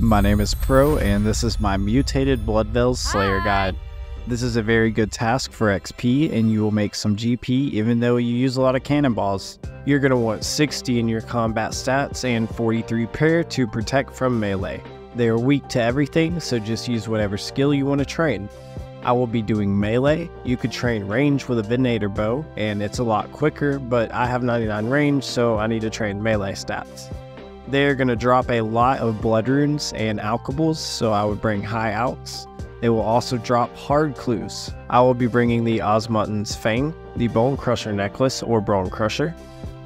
My name is Pro, and this is my Mutated Bloodvelds Slayer Guide. This is a very good task for XP, and you will make some GP even though you use a lot of cannonballs. You're going to want 60 in your combat stats and 43 prayer to protect from melee. They are weak to everything, so just use whatever skill you want to train. I will be doing melee. You could train range with a Venator bow, and it's a lot quicker, but I have 99 range, so I need to train melee stats. They're going to drop a lot of blood runes and alchables, so I would bring high alchs. They will also drop hard clues. I will be bringing the Osmumten's Fang, the Bonecrusher necklace or Bonecrusher,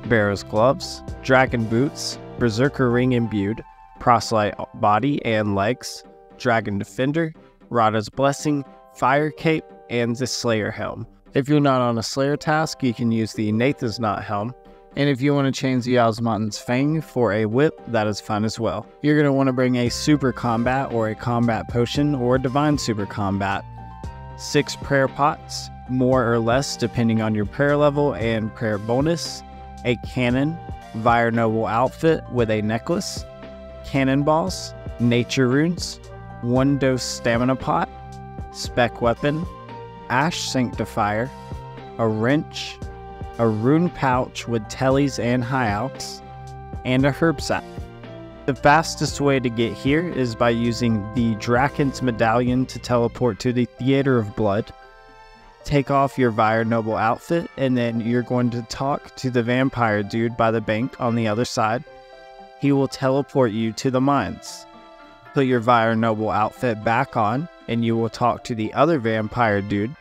Barrow's gloves, Dragon boots, Berserker ring imbued, Proselyte body and legs, Dragon defender, Rada's blessing, Fire Cape, and the Slayer Helm. If you're not on a Slayer task, you can use the Neitiznot Helm. And if you want to change the Osmumten's Fang for a whip, that is fine as well. You're going to want to bring a Super Combat or a Combat Potion or Divine Super Combat. Six prayer pots, more or less depending on your prayer level and prayer bonus. A cannon, Vyre Noble outfit with a necklace. Cannonballs, Nature runes, one dose stamina pot, spec weapon, ash sanctifier, a wrench, a rune pouch with tellies and high alchs, and a herb sack. The fastest way to get here is by using the Drakan's Medallion to teleport to the Theater of Blood. Take off your Vyre Noble outfit, and then you're going to talk to the vampire dude by the bank on the other side. He will teleport you to the mines. Put your Vyre Noble outfit back on, and you will talk to the other vampire dude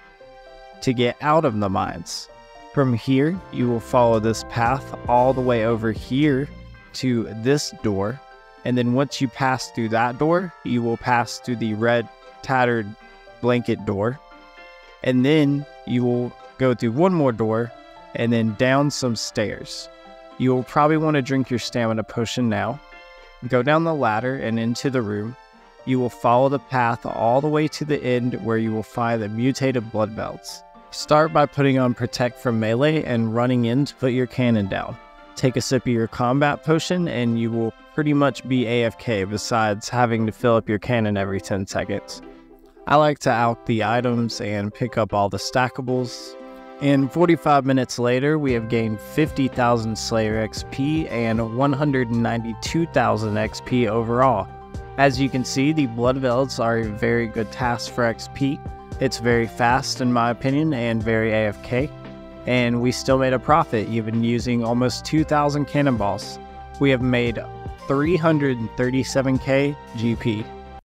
to get out of the mines. From here, you will follow this path all the way over here to this door. And then once you pass through that door, you will pass through the red tattered blanket door. And then you will go through one more door and then down some stairs. You will probably want to drink your stamina potion now. Go down the ladder and into the room. You will follow the path all the way to the end where you will find the mutated Bloodvelds. Start by putting on Protect from melee and running in to put your cannon down. Take a sip of your combat potion and you will pretty much be AFK besides having to fill up your cannon every 10 seconds. I like to out the items and pick up all the stackables. And 45 minutes later, we have gained 50,000 Slayer XP and 192,000 XP overall. As you can see, the Bloodvelds are a very good task for XP. It's very fast, in my opinion, and very AFK. And we still made a profit, even using almost 2,000 cannonballs. We have made 337k GP.